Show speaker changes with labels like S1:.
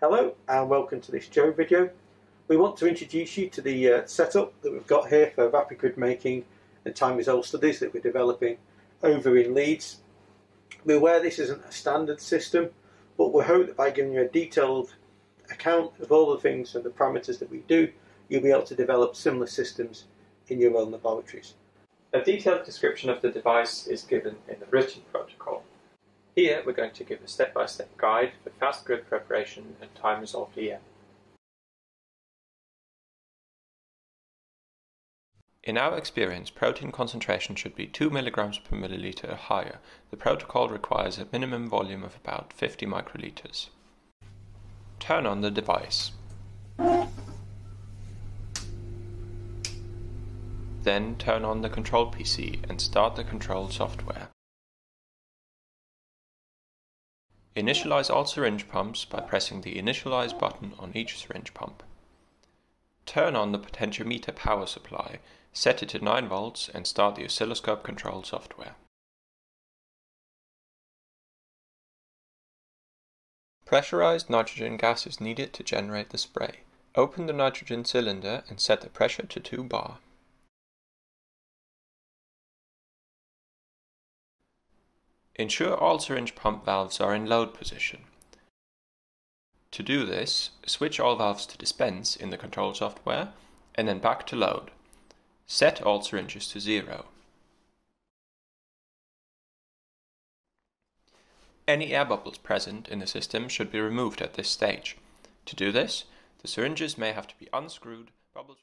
S1: Hello and welcome to this JoVE video. We want to introduce you to the uh, setup that we've got here for rapid grid making and time resolved studies that we're developing over in Leeds. We're aware this isn't a standard system, but we hope that by giving you a detailed account of all the things and the parameters that we do, you'll be able to develop similar systems in your own laboratories.
S2: A detailed description of the device is given in the written protocol. Here we're going to give a step-by-step -step guide for fast grid preparation and time-resolved EM.
S3: In our experience, protein concentration should be 2 mg per milliliter or higher. The protocol requires a minimum volume of about 50 microliters. Turn on the device. Then turn on the control PC and start the control software. Initialize all syringe pumps by pressing the Initialize button on each syringe pump. Turn on the potentiometer power supply, set it to 9 volts and start the oscilloscope control software. Pressurized nitrogen gas is needed to generate the spray. Open the nitrogen cylinder and set the pressure to 2 bar. Ensure all syringe pump valves are in load position. To do this, switch all valves to dispense in the control software and then back to load. Set all syringes to zero. Any air bubbles present in the system should be removed at this stage. To do this, the syringes may have to be unscrewed, bubbles